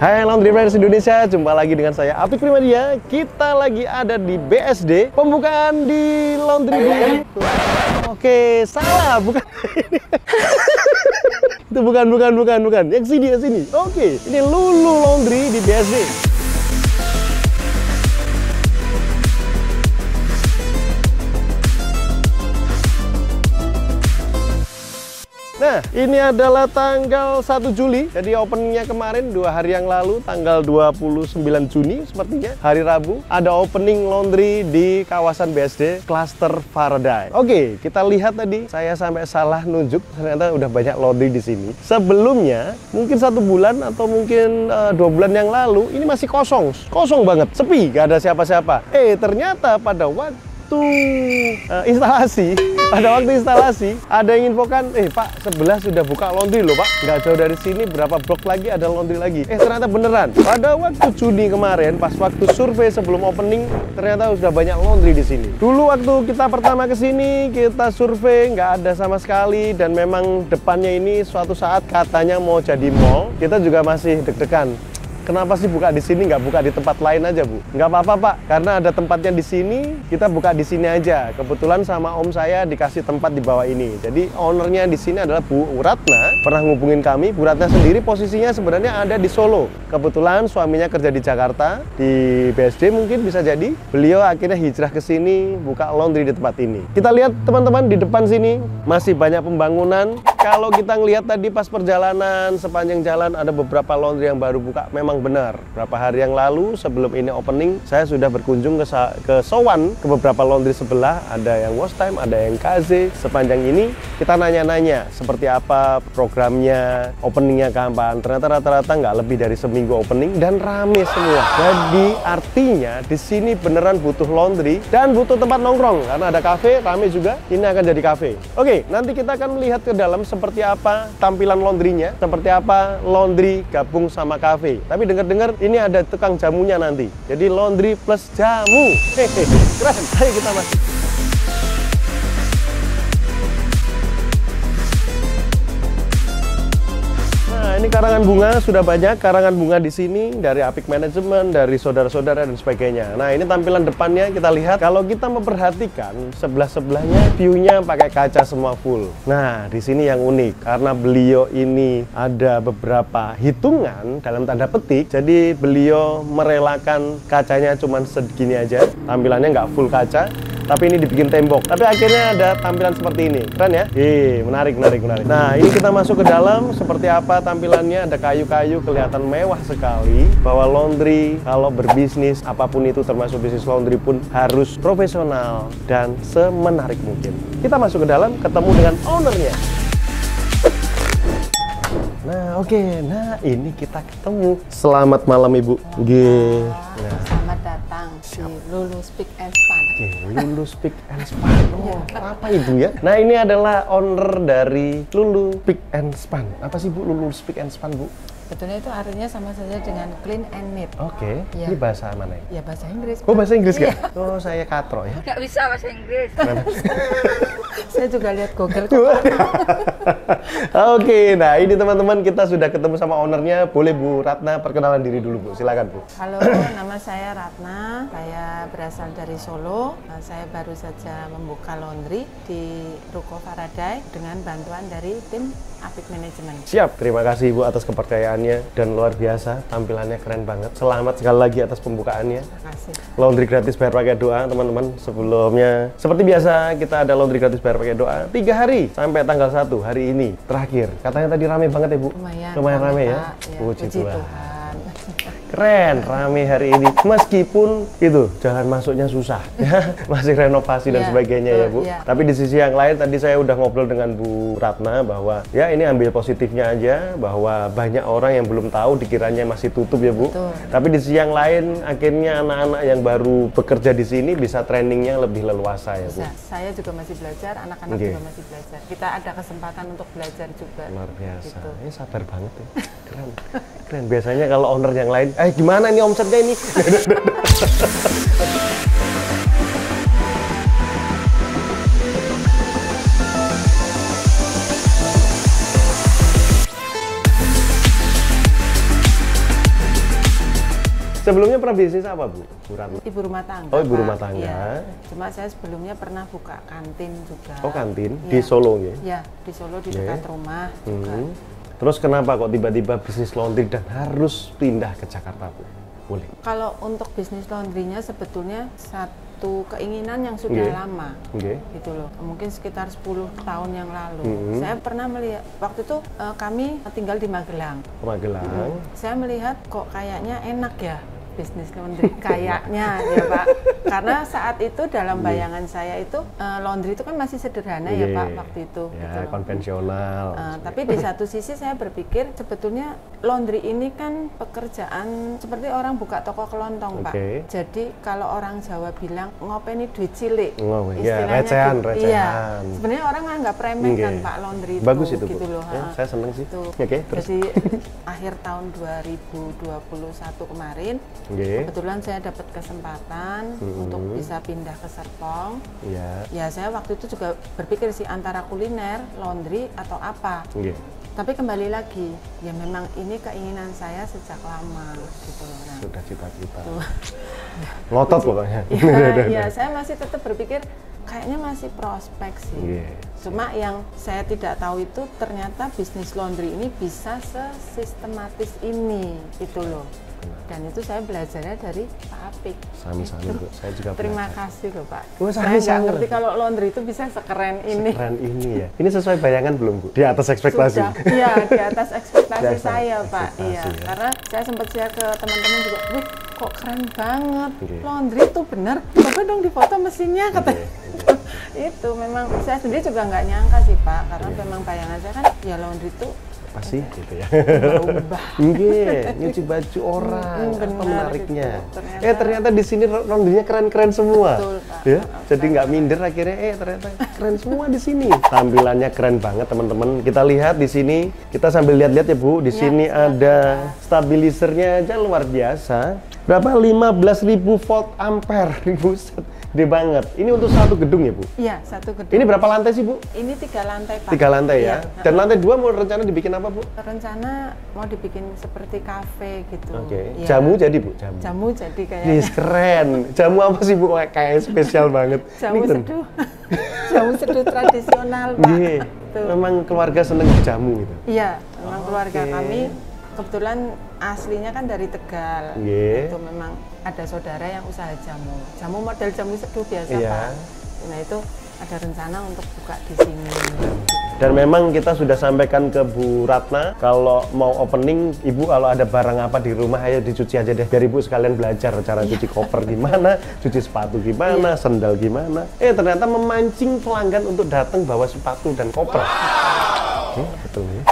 Hai Laundry Friends Indonesia, jumpa lagi dengan saya Apik Primadia. Kita lagi ada di BSD, pembukaan di Laundry. Oke, salah, bukan. Itu bukan, bukan, bukan, bukan. Yang sini, yang sini. Oke, ini Lulu Laundry di BSD. Ini adalah tanggal 1 Juli. Jadi openingnya kemarin dua hari yang lalu, tanggal 29 Juni sepertinya, hari Rabu. Ada opening laundry di kawasan BSD, Cluster Faraday. Oke, kita lihat tadi, saya sampai salah nunjuk, ternyata udah banyak laundry di sini. Sebelumnya, mungkin satu bulan atau mungkin uh, dua bulan yang lalu, ini masih kosong. Kosong banget, sepi, gak ada siapa-siapa. Eh, ternyata pada waktu waktu uh, instalasi, pada waktu instalasi, ada yang infokan, eh Pak, sebelah sudah buka laundry loh Pak. Nggak jauh dari sini, berapa blok lagi ada laundry lagi. Eh ternyata beneran. Pada waktu Juni kemarin, pas waktu survei sebelum opening, ternyata sudah banyak laundry di sini. Dulu waktu kita pertama ke sini, kita survei, nggak ada sama sekali, dan memang depannya ini suatu saat katanya mau jadi mall. Kita juga masih deg-degan kenapa sih buka di sini nggak buka di tempat lain aja bu? Nggak apa-apa pak, karena ada tempatnya di sini, kita buka di sini aja. Kebetulan sama om saya dikasih tempat di bawah ini. Jadi ownernya di sini adalah Bu Ratna, pernah ngubungin kami. Bu Ratna sendiri posisinya sebenarnya ada di Solo. Kebetulan suaminya kerja di Jakarta, di BSD mungkin bisa jadi. Beliau akhirnya hijrah ke sini, buka laundry di tempat ini. Kita lihat teman-teman di depan sini, masih banyak pembangunan. Kalau kita ngelihat tadi pas perjalanan, sepanjang jalan ada beberapa laundry yang baru buka. Memang memang benar. Berapa hari yang lalu sebelum ini opening, saya sudah berkunjung ke ke Sowan, ke beberapa laundry sebelah. Ada yang wash time, ada yang KZ. Sepanjang ini kita nanya-nanya seperti apa programnya, openingnya kapan. Ternyata rata-rata nggak lebih dari seminggu opening dan rame semua. Jadi artinya di sini beneran butuh laundry dan butuh tempat nongkrong karena ada cafe, rame juga. Ini akan jadi cafe. Oke, nanti kita akan melihat ke dalam seperti apa tampilan laundrynya, seperti apa laundry gabung sama cafe. Tapi tapi dengar-dengar ini ada tukang jamunya nanti. Jadi laundry plus jamu. Hehehe, keren. Ayo kita masuk. Ini karangan bunga sudah banyak karangan bunga di sini dari Apik Manajemen, dari saudara-saudara dan sebagainya. Nah, ini tampilan depannya kita lihat kalau kita memperhatikan sebelah-sebelahnya view-nya pakai kaca semua full. Nah, di sini yang unik karena beliau ini ada beberapa hitungan dalam tanda petik. Jadi beliau merelakan kacanya cuma segini aja, tampilannya nggak full kaca tapi ini dibikin tembok. Tapi akhirnya ada tampilan seperti ini. Keren ya? Ih, menarik, menarik, menarik. Nah, ini kita masuk ke dalam seperti apa tampilannya. Ada kayu-kayu kelihatan mewah sekali. Bahwa laundry kalau berbisnis apa pun itu termasuk bisnis laundry pun harus profesional dan semenarik mungkin. Kita masuk ke dalam ketemu dengan ownernya. Nah, oke. Okay. Nah, ini kita ketemu. Selamat malam, Ibu. G. Nah. Di Lulu Speak and Span. Oke, okay, Lulu Speak and Span. Oh, apa itu ya? Nah, ini adalah owner dari Lulu Speak and Span. Apa sih, Bu, Lulu Speak and Span, Bu? Sebetulnya itu artinya sama saja dengan clean and neat. Oke. Okay. Ya. Ini bahasa mana ya? Ya bahasa Inggris. Oh bahasa Inggris ya? Oh saya katro ya. Gak bisa bahasa Inggris. saya juga lihat Google. Oke, nah ini teman-teman kita sudah ketemu sama ownernya. Boleh Bu Ratna perkenalan diri dulu Bu. Silakan Bu. Halo, nama saya Ratna. Saya berasal dari Solo. Nah, saya baru saja membuka laundry di Ruko Faraday dengan bantuan dari tim Apik Manajemen. Siap. Terima kasih Bu atas kepercayaan tampilannya dan luar biasa, tampilannya keren banget. Selamat sekali lagi atas pembukaannya. Terima kasih. Laundry gratis bayar pakai doa, teman-teman. Sebelumnya, seperti biasa, kita ada laundry gratis bayar pakai doa. Tiga hari sampai tanggal 1 hari ini terakhir. Katanya tadi rame banget ya Bu. Lumayan. Lumayan rame, ya. ya. Puji, Puji Tuhan. Tuhan. Keren, rame hari ini. Meskipun itu jalan masuknya susah, ya masih renovasi dan yeah, sebagainya ya Bu. Yeah. Tapi di sisi yang lain tadi saya udah ngobrol dengan Bu Ratna bahwa ya ini ambil positifnya aja bahwa banyak orang yang belum tahu dikiranya masih tutup ya Bu. Betul. Tapi di sisi yang lain akhirnya anak-anak yang baru bekerja di sini bisa trainingnya lebih leluasa ya Bu. Saya juga masih belajar, anak-anak okay. juga masih belajar. Kita ada kesempatan untuk belajar juga. Luar biasa. Gitu. Ini sadar banget ya. Keren. Keren. Biasanya kalau owner yang lain eh gimana ini omsetnya ini Sebelumnya pernah bisnis apa Bu? Bu Ratna? Ibu rumah tangga. Oh, ibu rumah tangga. Iya. Cuma saya sebelumnya pernah buka kantin juga. Oh kantin Iya. di Solo ya? Ya, di Solo di Iya. dekat rumah juga. Hmm. Terus kenapa kok tiba-tiba bisnis laundry dan harus pindah ke Jakarta Bu? Boleh. Kalau untuk bisnis laundrynya sebetulnya satu keinginan yang sudah Iya. lama. Oke. gitu loh mungkin sekitar 10 tahun yang lalu Mhm. saya pernah melihat waktu itu eh, kami tinggal di Magelang Magelang. saya melihat kok kayaknya enak ya bisnis laundry kayaknya ya Pak karena saat itu dalam bayangan saya itu eh, laundry itu kan masih sederhana ya Iya. Pak waktu itu Ya, gitu konvensional. Eh, tapi di satu sisi saya berpikir sebetulnya laundry ini kan pekerjaan seperti orang buka toko kelontong Pak. Oke. Jadi kalau orang Jawa bilang ngopeni duit cilik. Oh, iya, istilahnya recehan, gitu. recehan. Iya. Sebenarnya orang nggak remeh kan Oke. Pak laundry itu. Bagus itu, Bu. gitu loh. Ya, saya seneng sih. Oke, terus. Jadi akhir tahun 2021 kemarin Oke. kebetulan saya dapat kesempatan Mhm. untuk bisa pindah ke Serpong. Iya. Ya saya waktu itu juga berpikir sih antara kuliner, laundry atau apa. Oke. Tapi kembali lagi, ya memang ini keinginan saya sejak lama gitu loh. Nah, Sudah cita-cita. Ngotot pokoknya. ya, ya, saya masih tetap berpikir kayaknya masih prospek sih. Iya. Cuma yang saya tidak tahu itu ternyata bisnis laundry ini bisa sesistematis ini, itu loh. Dan itu saya belajarnya dari Pak Apik. Sami-sami Bu. Saya juga Terima belajar. kasih loh Pak. Oh, saya nggak ngerti kalau laundry itu bisa sekeren ini. Keren ini ya. Ini sesuai bayangan belum Bu? Di atas ekspektasi. Iya di atas ekspektasi Di saya Pak. ekspektasi, Iya, ya. karena saya sempat share ke teman-teman juga, wih kok keren banget, Oke. laundry itu bener, coba dong difoto mesinnya katanya. Itu memang saya sendiri juga nggak nyangka sih Pak, karena Iya. memang bayangan saya kan ya laundry itu Apa sih gitu ya? berubah. Iya, nyuci baju orang. Hmm, apa benar menariknya? gitu. Ternyata- Eh ternyata di sini laundrynya keren-keren semua. Betul, Pak. Ya, Maaf, jadi nggak minder akhirnya. Eh ternyata keren semua di sini. Tampilannya keren banget teman-teman. Kita lihat di sini. Kita sambil lihat-lihat ya Bu. Di Ya, sini silakan, ada stabilisernya aja luar biasa. Berapa? 15.000 volt ampere. Buset, gede banget. Ini untuk satu gedung ya Bu? Iya satu gedung. Ini berapa lantai sih Bu? Ini tiga lantai Pak. Tiga lantai Iya. ya. Dan lantai dua mau rencana dibikin apa Bu? Rencana mau dibikin seperti kafe gitu. Oke. Iya. Jamu jadi Bu? Jamu. Jamu jadi kayaknya. Yes, keren. Jamu apa sih Bu? Kayak- spesial banget. Jamu Ini seduh. Jamu seduh tradisional, Pak. Iya. Tuh. Memang keluarga seneng jamu gitu. Iya, memang keluarga Oke. kami kebetulan aslinya kan dari Tegal. Iya. Itu memang ada saudara yang usaha jamu. Jamu model jamu seduh biasa, Iya. Pak. Nah, itu ada rencana untuk buka di sini. Dan memang kita sudah sampaikan ke Bu Ratna kalau mau opening, Ibu kalau ada barang apa di rumah ayo dicuci aja deh. Biar Ibu sekalian belajar cara cuci koper gimana, cuci sepatu gimana, sendal gimana. Eh ternyata memancing pelanggan untuk datang bawa sepatu dan koper. Hmm, betul ya.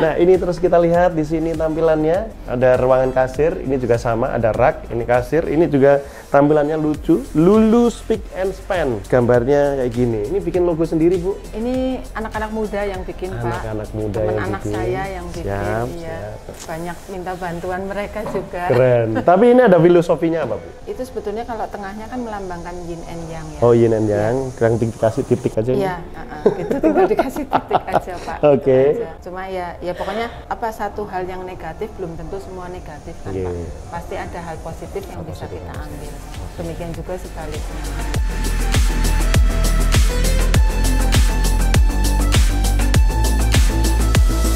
Nah ini terus kita lihat di sini tampilannya. Ada ruangan kasir, ini juga sama ada rak, ini kasir, ini juga tampilannya lucu. Lulu Speak and Span, gambarnya kayak gini. Ini bikin logo sendiri bu? Ini anak-anak muda yang bikin, Pak. Anak-anak muda Teman yang anak bikin. saya yang bikin. Siap, iya. siap. Banyak minta bantuan mereka juga. Keren. Tapi ini ada filosofinya apa bu? Itu sebetulnya kalau tengahnya kan melambangkan yin and yang ya. Oh yin and yang, kurang dikasih titik aja. ini. Iya, uh-uh, gitu tinggal dikasih titik aja pak. Oke. Aja. Cuma ya, ya pokoknya apa satu hal yang negatif belum tentu semua negatif kan Iya. pak. Pasti ada hal positif yang bisa kita ambil. Demikian juga sebaliknya.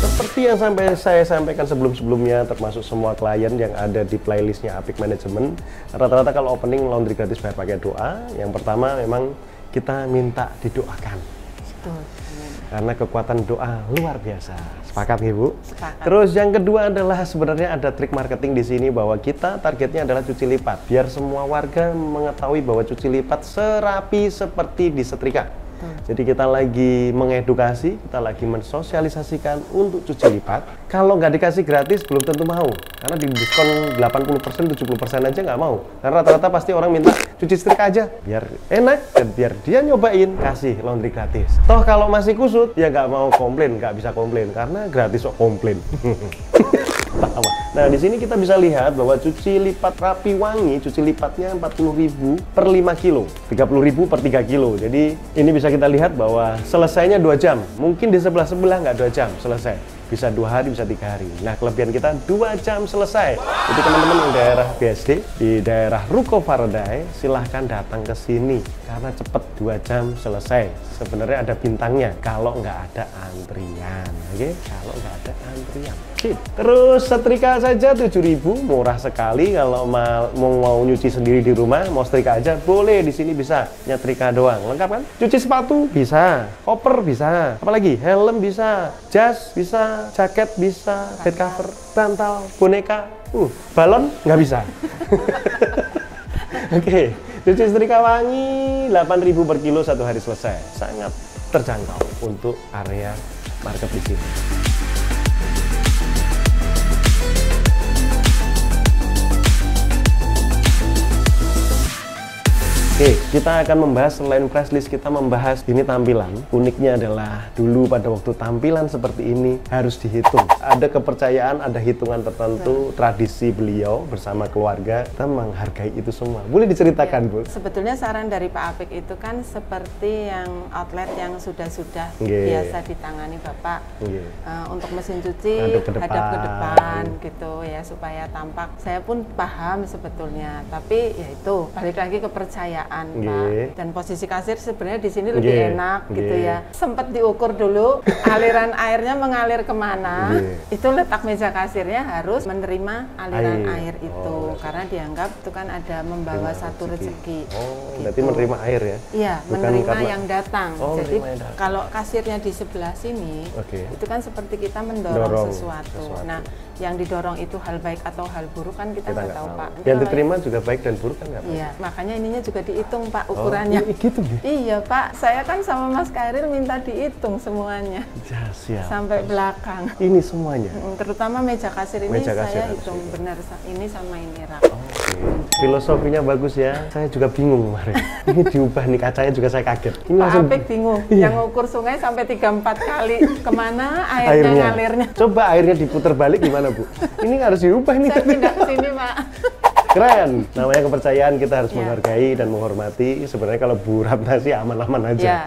Seperti yang sampai saya sampaikan sebelum-sebelumnya, termasuk semua klien yang ada di playlistnya Apik Management, rata-rata kalau opening laundry gratis bayar pakai doa. Yang pertama memang kita minta didoakan. Betul. Karena kekuatan doa luar biasa. Sepakat nih Bu? Sepakat. Terus yang kedua adalah sebenarnya ada trik marketing di sini bahwa kita targetnya adalah cuci lipat. Biar semua warga mengetahui bahwa cuci lipat serapi seperti disetrika. Jadi kita lagi mengedukasi, kita lagi mensosialisasikan untuk cuci lipat. Kalau nggak dikasih gratis belum tentu mau. Karena di diskon 80%, 70% aja nggak mau. Karena rata-rata pasti orang minta cuci setrika aja. Biar enak dan biar dia nyobain, kasih laundry gratis. Toh kalau masih kusut, ya nggak mau komplain, nggak bisa komplain. Karena gratis kok komplain. Tawa. Nah, di sini kita bisa lihat bahwa cuci lipat rapi wangi, cuci lipatnya 40.000 per 5 kilo, 30.000 per 3 kilo. Jadi ini bisa kita lihat bahwa selesainya 2 jam. Mungkin di sebelah-sebelah nggak 2 jam selesai. bisa dua hari, bisa tiga hari. Nah, kelebihan kita dua jam selesai. Jadi teman-teman yang daerah BSD, di daerah Ruko Faraday, silahkan datang ke sini karena cepet dua jam selesai. Sebenarnya ada bintangnya kalau nggak ada antrian, oke? Kalau nggak ada antrian. Terus setrika saja 7000 murah sekali kalau mau, mau nyuci sendiri di rumah, mau setrika aja boleh di sini bisa nyetrika doang. Lengkap kan? Cuci sepatu bisa, koper bisa, apalagi helm bisa, jas bisa, jaket bisa, bed cover, bantal, boneka, uh, balon nggak bisa. Oke, cuci setrika wangi 8.000 per kilo satu hari selesai. Sangat terjangkau untuk area market di sini. Oke, kita akan membahas selain press list kita membahas ini tampilan. Uniknya adalah dulu pada waktu tampilan seperti ini harus dihitung. Ada kepercayaan, ada hitungan tertentu, tradisi beliau bersama keluarga kita menghargai itu semua. Boleh diceritakan, Bu? Sebetulnya saran dari Pak Apik itu kan seperti yang outlet yang sudah-sudah Nggih. biasa ditangani Bapak Nggih. Eh, untuk mesin cuci Hadap ke hadap ke depan. depan gitu ya supaya tampak. Saya pun paham sebetulnya, tapi ya itu balik lagi kepercayaan Nggih. Pak. Dan posisi kasir sebenarnya di sini lebih Nggih. enak gitu Nggih. ya. Sempat diukur dulu aliran airnya mengalir ke mana. Nggih. Itu letak meja kasirnya harus menerima aliran Air. air, itu Oh. karena dianggap itu kan ada membawa Terima satu rezeki. Oh, Gitu. berarti menerima air ya? Iya, Bukan menerima karena- yang datang. Oh, Jadi yang datang. kalau kasirnya di sebelah sini, Oke. itu kan seperti kita mendorong Dorong sesuatu. sesuatu. Nah, yang didorong itu hal baik atau hal buruk kan kita Kita nggak tahu, tahu. Pak. Yang diterima juga baik dan buruk kan nggak? Iya, makanya ininya juga dihitung Pak Oh, ukurannya. iya, gitu ya? Iya Pak, saya kan sama Mas Kairil minta dihitung semuanya Ya, siap. sampai belakang. Ini semuanya. Mm, Terutama meja kasir ini Meja kasir saya hitung dihitung. benar ini sama ini rak. Oke. Filosofinya bagus ya. Saya juga bingung kemarin. Ini diubah nih kacanya juga saya kaget. Ini Pak Apik bingung, Iya. yang ukur sungai sampai 3-4 kali ke mana airnya, ngalirnya. Coba airnya diputar balik gimana bu? Ini harus diubah nih. Saya pindah ke sini Pak. Keren. Namanya kepercayaan kita harus Iya. menghargai dan menghormati. Sebenarnya kalau Bu Ratna sih aman-aman aja. Ya,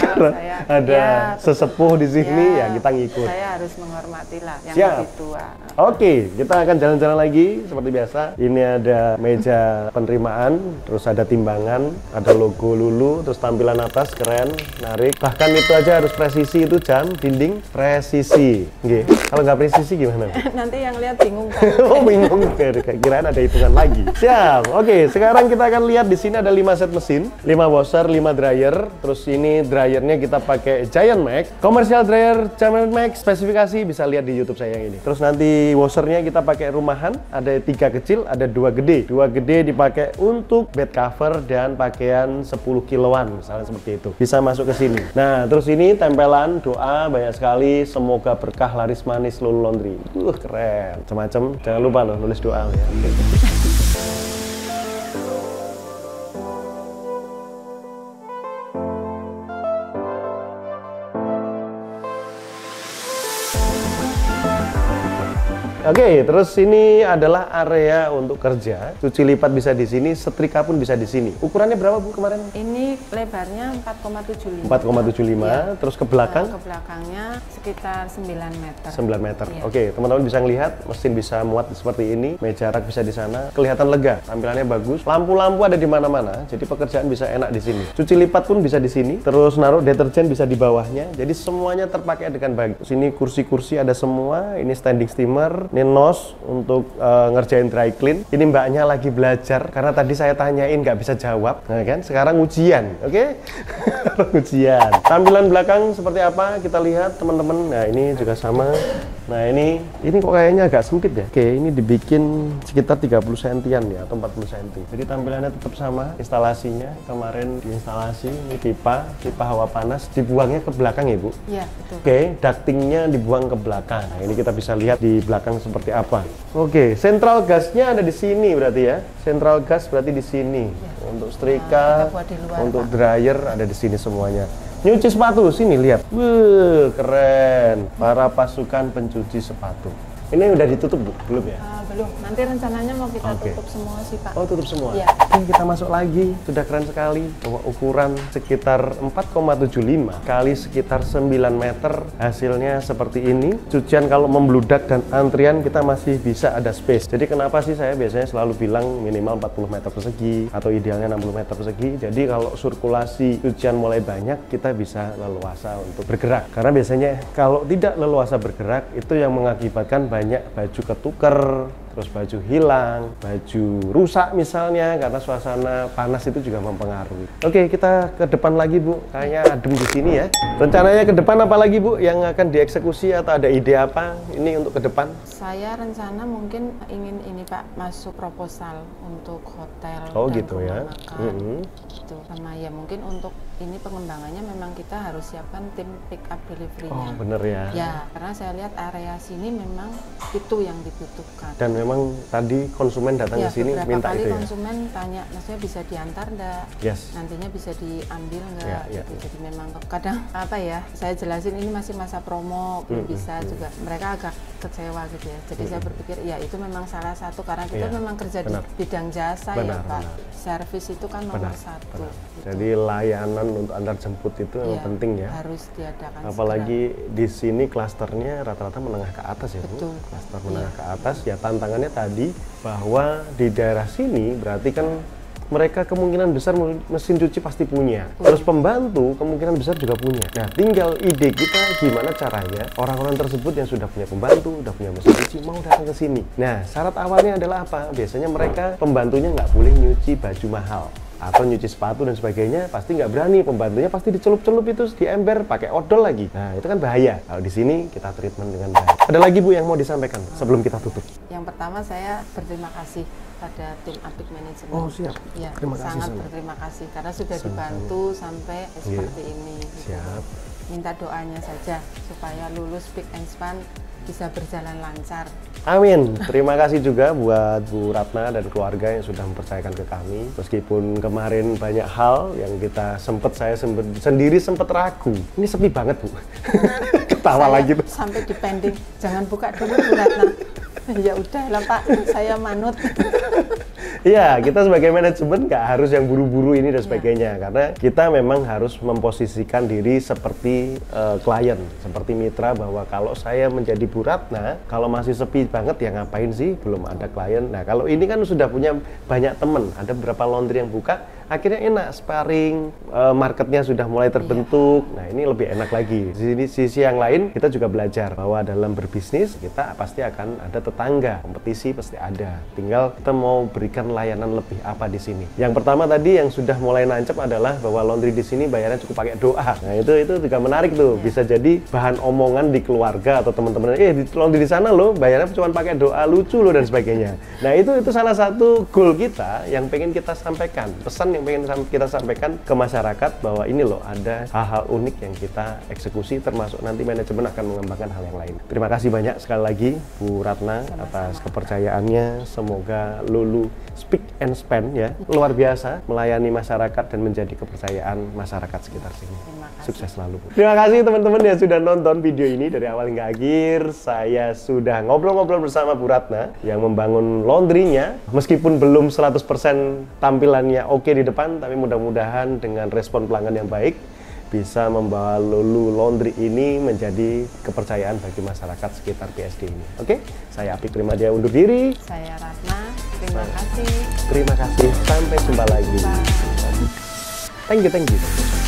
kalau Karena saya ada ya, sesepuh di sini ya, kita ngikut. Saya harus menghormati lah yang Siap. lebih tua. Oke, kita akan jalan-jalan lagi seperti biasa. Ini ada meja penerimaan, terus ada timbangan, ada logo Lulu, terus tampilan atas keren, narik. Bahkan itu aja harus presisi itu jam, dinding, presisi. Nggih. Kalau nggak presisi gimana? Nanti yang lihat bingung Pak. oh bingung, Kayak kirain ada hitungan lagi. Siap. Oke, sekarang kita akan lihat di sini ada 5 set mesin, 5 washer, 5 dryer. Terus ini dryernya kita pakai Giant Max, komersial dryer Giant Max. Spesifikasi bisa lihat di YouTube saya yang ini. Terus nanti washernya kita pakai rumahan, ada tiga kecil, ada dua gede. Dua gede dipakai untuk bed cover dan pakaian 10 kiloan, misalnya seperti itu. Bisa masuk ke sini. Nah, terus ini tempelan doa banyak sekali. Semoga berkah laris manis Lulu Laundry. Uh, keren. Macam-macam. Jangan lupa loh nulis doa ya. Oke. Oke, terus ini adalah area untuk kerja. Cuci lipat bisa di sini, setrika pun bisa di sini. Ukurannya berapa Bu kemarin? Ini lebarnya 4,75. 4,75. Iya. Terus ke belakang Ke belakangnya sekitar 9 meter. 9 meter. Iya. Oke, teman-teman bisa ngelihat mesin bisa muat seperti ini, meja rak bisa di sana, kelihatan lega, tampilannya bagus. Lampu-lampu ada di mana-mana, jadi pekerjaan bisa enak di sini. Cuci lipat pun bisa di sini, terus naruh deterjen bisa di bawahnya. Jadi semuanya terpakai dengan baik. Sini kursi-kursi ada semua, ini standing steamer, ini nos untuk eh, ngerjain dry clean. Ini mbaknya lagi belajar karena tadi saya tanyain nggak bisa jawab, nah kan? Sekarang ujian, oke? ujian. Tampilan belakang seperti apa? Kita lihat teman-teman. Nah ini juga sama. Nah ini ini kok kayaknya agak sempit ya. Oke ini dibikin sekitar 30 sentian ya atau 40 senti. Jadi tampilannya tetap sama. Instalasinya kemarin diinstalasi ini pipa, pipa hawa panas dibuangnya ke belakang ya bu. Iya, betul. Oke, ductingnya dibuang ke belakang. Nah, ini kita bisa lihat di belakang seperti apa. Oke, sentral gasnya ada di sini berarti ya. Sentral gas berarti di sini. Untuk setrika, Nah, di luar, untuk Pak. dryer ada di sini semuanya. Nyuci sepatu sini lihat. Wuh, keren. Para pasukan pencuci sepatu. Ini udah ditutup bu? Belum ya? Belum, nanti rencananya mau kita Oke. tutup semua sih Pak. Oh tutup semua? Iya. Oke kita masuk lagi, sudah keren sekali. Bahwa ukuran sekitar 4,75 kali sekitar 9 meter hasilnya seperti ini. Cucian kalau membludak dan antrian kita masih bisa ada space. Jadi kenapa sih saya biasanya selalu bilang minimal 40 meter persegi atau idealnya 60 meter persegi. Jadi kalau sirkulasi cucian mulai banyak kita bisa leluasa untuk bergerak. Karena biasanya kalau tidak leluasa bergerak itu yang mengakibatkan banyak baju ketuker, terus baju hilang, baju rusak misalnya karena suasana panas itu juga mempengaruhi. Oke, kita ke depan lagi Bu. Kayaknya adem di sini ya. Rencananya ke depan apa lagi Bu yang akan dieksekusi atau ada ide apa ini untuk ke depan? Saya rencana mungkin ingin ini Pak masuk proposal untuk hotel Oh, dan gitu ya. rumah makan. Mm-mm. Gitu. Sama ya mungkin untuk ini pengembangannya memang kita harus siapkan tim pick up Oh, delivery-nya. bener ya. Ya, karena saya lihat area sini memang itu yang dibutuhkan. Dan memang tadi konsumen datang ya, ke sini minta kali itu ya. konsumen tanya, maksudnya bisa diantar enggak? Yes. Nantinya bisa diambil enggak? Ya, ya, gitu. Jadi memang kadang apa ya, saya jelasin ini masih masa promo, belum bisa juga. Mereka agak kecewa gitu ya. Jadi saya berpikir, ya itu memang salah satu karena kita Iya, memang kerja benar. di bidang jasa Benar, ya Pak. benar. Servis itu kan nomor Benar, satu. benar. gitu. Jadi layanan untuk antar jemput itu memang Iya, penting ya. Harus diadakan. Apalagi di sini klasternya rata-rata menengah ke atas ya Bu. Betul. Klaster menengah ke atas ya tantangannya tadi bahwa di daerah sini berarti kan mereka kemungkinan besar mesin cuci pasti punya. Terus pembantu kemungkinan besar juga punya. Nah, tinggal ide kita gimana caranya orang-orang tersebut yang sudah punya pembantu, sudah punya mesin cuci mau datang ke sini. Nah, syarat awalnya adalah apa? Biasanya mereka pembantunya nggak boleh nyuci baju mahal atau nyuci sepatu dan sebagainya pasti nggak berani pembantunya pasti dicelup-celup itu di ember pakai odol lagi nah itu kan bahaya kalau di sini kita treatment dengan baik ada lagi bu yang mau disampaikan sebelum kita tutup Yang pertama saya berterima kasih pada tim Apik Manajemen. Oh, siap. Ya, Terima kasih, sangat Sama. berterima kasih karena sudah dibantu sampai seperti ini. gitu. siap Minta doanya saja supaya lulus Pick and Span bisa berjalan lancar. Amin. Terima kasih juga buat Bu Ratna dan keluarga yang sudah mempercayakan ke kami. Meskipun kemarin banyak hal yang kita sempet saya sempet, sendiri sempat ragu. Ini sepi banget Bu. Ketawa Saya lagi tuh. Sampai di pending, jangan buka dulu Bu Ratna. Ya udah lah Pak, saya manut. Iya, kita sebagai manajemen nggak harus yang buru-buru ini dan sebagainya, karena kita memang harus memposisikan diri seperti eh, klien, seperti mitra bahwa kalau saya menjadi Bu Ratna, kalau masih sepi banget ya ngapain sih, belum ada klien. Nah kalau ini kan sudah punya banyak teman, ada beberapa laundry yang buka, akhirnya enak sparring, eh, marketnya sudah mulai terbentuk. Nah ini lebih enak lagi. Di sini sisi yang lain kita juga belajar bahwa dalam berbisnis kita pasti akan ada tetangga, kompetisi pasti ada. Tinggal kita mau berikan layanan lebih apa di sini. Yang pertama tadi yang sudah mulai nancep adalah bahwa laundry di sini bayarnya cukup pakai doa. Nah itu itu juga menarik tuh. Bisa jadi bahan omongan di keluarga atau teman-teman. Eh di laundry di sana loh bayarnya cuma pakai doa lucu loh dan sebagainya. Nah itu itu salah satu goal kita yang pengen kita sampaikan. Pesan yang pengen kita sampaikan ke masyarakat bahwa ini loh ada hal-hal unik yang kita eksekusi termasuk nanti manajemen akan mengembangkan hal yang lain. Terima kasih banyak sekali lagi Bu Ratna atas kepercayaannya. Semoga Lulu Speak and Spend ya luar biasa melayani masyarakat dan menjadi kepercayaan masyarakat sekitar sini. Terima kasih. Sukses selalu. Bu. Terima kasih teman-teman yang sudah nonton video ini dari awal hingga akhir. Saya sudah ngobrol-ngobrol bersama Bu Ratna yang membangun laundrynya. Meskipun belum 100% tampilannya oke di depan, tapi mudah-mudahan dengan respon pelanggan yang baik bisa membawa Lulu Laundry ini menjadi kepercayaan bagi masyarakat sekitar PSD ini. Oke, saya Apik Primadia undur diri. Saya Ratna, terima kasih. Terima kasih. Sampai jumpa lagi. Bye. Thank you, thank you.